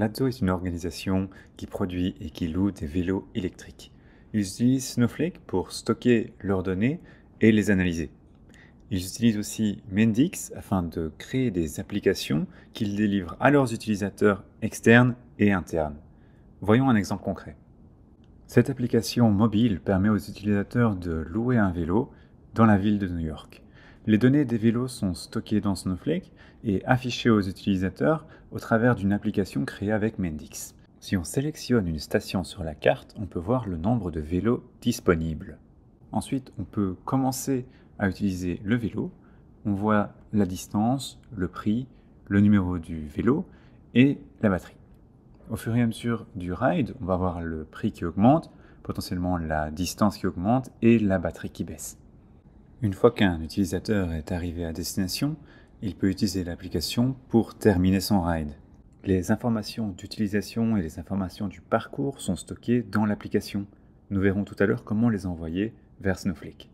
Lazo est une organisation qui produit et qui loue des vélos électriques. Ils utilisent Snowflake pour stocker leurs données et les analyser. Ils utilisent aussi Mendix afin de créer des applications qu'ils délivrent à leurs utilisateurs externes et internes. Voyons un exemple concret. Cette application mobile permet aux utilisateurs de louer un vélo dans la ville de New York. Les données des vélos sont stockées dans Snowflake et affichées aux utilisateurs au travers d'une application créée avec Mendix. Si on sélectionne une station sur la carte, on peut voir le nombre de vélos disponibles. Ensuite, on peut commencer à utiliser le vélo. On voit la distance, le prix, le numéro du vélo et la batterie. Au fur et à mesure du ride, on va voir le prix qui augmente, potentiellement la distance qui augmente et la batterie qui baisse. Une fois qu'un utilisateur est arrivé à destination, il peut utiliser l'application pour terminer son ride. Les informations d'utilisation et les informations du parcours sont stockées dans l'application. Nous verrons tout à l'heure comment les envoyer vers Snowflake.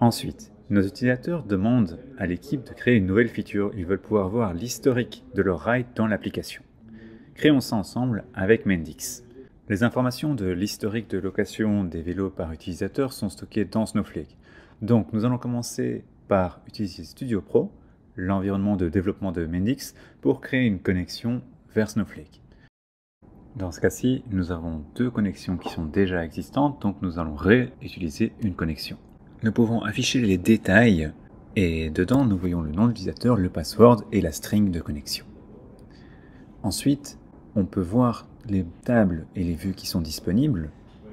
Ensuite, nos utilisateurs demandent à l'équipe de créer une nouvelle feature. Ils veulent pouvoir voir l'historique de leur ride dans l'application. Créons ça ensemble avec Mendix. Les informations de l'historique de location des vélos par utilisateur sont stockées dans Snowflake. Donc, nous allons commencer par utiliser Studio Pro, l'environnement de développement de Mendix, pour créer une connexion vers Snowflake. Dans ce cas-ci, nous avons deux connexions qui sont déjà existantes, donc nous allons réutiliser une connexion. Nous pouvons afficher les détails et dedans nous voyons le nom de l'utilisateur, le password et la string de connexion. Ensuite, on peut voir les tables et les vues qui sont disponibles,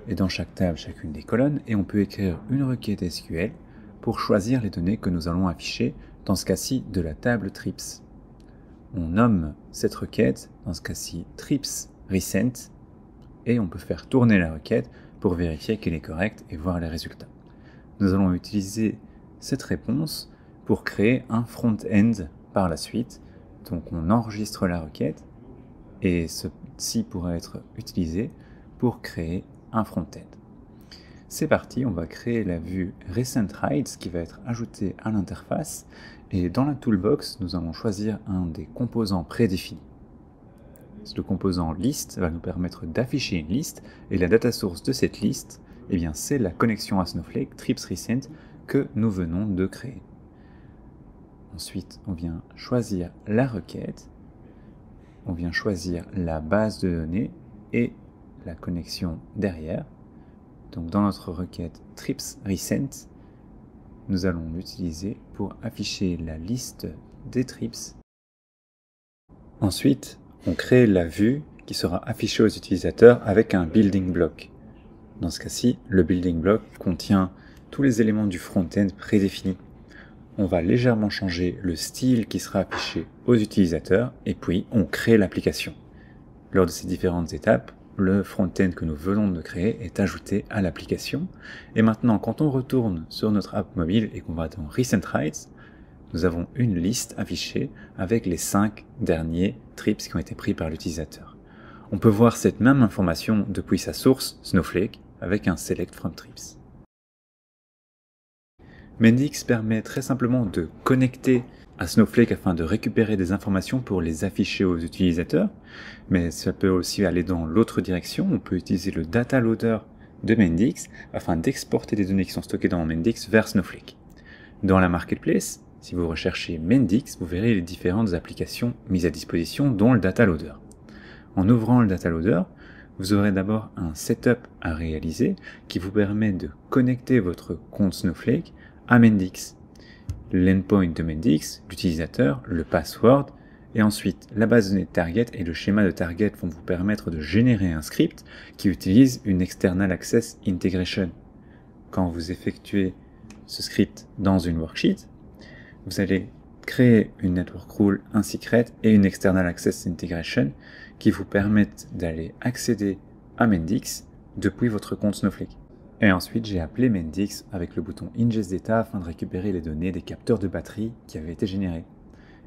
et dans chaque table, chacune des colonnes, et on peut écrire une requête SQL pour choisir les données que nous allons afficher, dans ce cas-ci de la table trips. On nomme cette requête, dans ce cas-ci trips recent, et on peut faire tourner la requête pour vérifier qu'elle est correcte et voir les résultats. Nous allons utiliser cette réponse pour créer un front-end par la suite. Donc on enregistre la requête et ceci pourrait être utilisé pour créer un front-end. C'est parti, on va créer la vue Recent Rides qui va être ajoutée à l'interface et dans la toolbox, nous allons choisir un des composants prédéfinis. Le composant list va nous permettre d'afficher une liste et la data source de cette liste, eh bien c'est la connexion à Snowflake Trips Recent que nous venons de créer. Ensuite, on vient choisir la requête on vient choisir la base de données et la connexion derrière. Donc dans notre requête trips recent, nous allons l'utiliser pour afficher la liste des trips. Ensuite, on crée la vue qui sera affichée aux utilisateurs avec un building block. Dans ce cas-ci, le building block contient tous les éléments du front-end prédéfinis on va légèrement changer le style qui sera affiché aux utilisateurs et puis on crée l'application. Lors de ces différentes étapes, le front-end que nous venons de créer est ajouté à l'application. Et maintenant, quand on retourne sur notre app mobile et qu'on va dans Recent Rides, nous avons une liste affichée avec les 5 derniers trips qui ont été pris par l'utilisateur. On peut voir cette même information depuis sa source, Snowflake, avec un Select from Trips. Mendix permet très simplement de connecter à Snowflake afin de récupérer des informations pour les afficher aux utilisateurs, mais ça peut aussi aller dans l'autre direction. On peut utiliser le data loader de Mendix afin d'exporter des données qui sont stockées dans Mendix vers Snowflake. Dans la marketplace, si vous recherchez Mendix, vous verrez les différentes applications mises à disposition, dont le data loader. En ouvrant le data loader, vous aurez d'abord un setup à réaliser qui vous permet de connecter votre compte Snowflake à Mendix. L'endpoint de Mendix, l'utilisateur, le password, et ensuite la base de données target et le schéma de target vont vous permettre de générer un script qui utilise une external access integration. Quand vous effectuez ce script dans une worksheet, vous allez créer une network rule, un secret et une external access integration qui vous permettent d'aller accéder à Mendix depuis votre compte Snowflake. Et ensuite, j'ai appelé Mendix avec le bouton Ingest Data afin de récupérer les données des capteurs de batterie qui avaient été générés.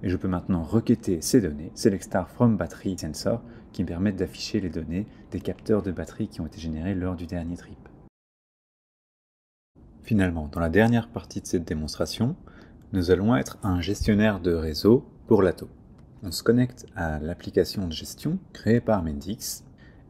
Et je peux maintenant requêter ces données, Select from Battery Sensor, qui me permettent d'afficher les données des capteurs de batterie qui ont été générés lors du dernier trip. Finalement, dans la dernière partie de cette démonstration, nous allons être un gestionnaire de réseau pour l'ATO. on se connecte à l'application de gestion créée par Mendix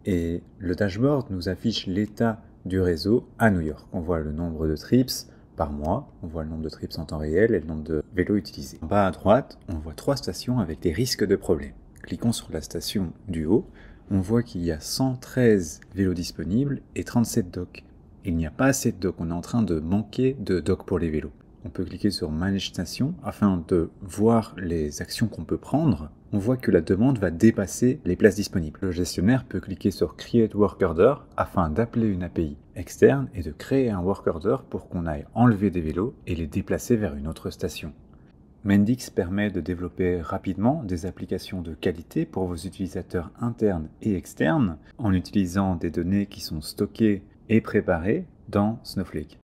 et le dashboard nous affiche l'état du réseau à New York. On voit le nombre de trips par mois, on voit le nombre de trips en temps réel et le nombre de vélos utilisés. En bas à droite, on voit trois stations avec des risques de problèmes. Cliquons sur la station du haut, on voit qu'il y a 113 vélos disponibles et 37 docks. Il n'y a pas assez de docks, on est en train de manquer de docks pour les vélos on peut cliquer sur Manage Station afin de voir les actions qu'on peut prendre. On voit que la demande va dépasser les places disponibles. Le gestionnaire peut cliquer sur Create Work Order afin d'appeler une API externe et de créer un work order pour qu'on aille enlever des vélos et les déplacer vers une autre station. Mendix permet de développer rapidement des applications de qualité pour vos utilisateurs internes et externes en utilisant des données qui sont stockées et préparées dans Snowflake.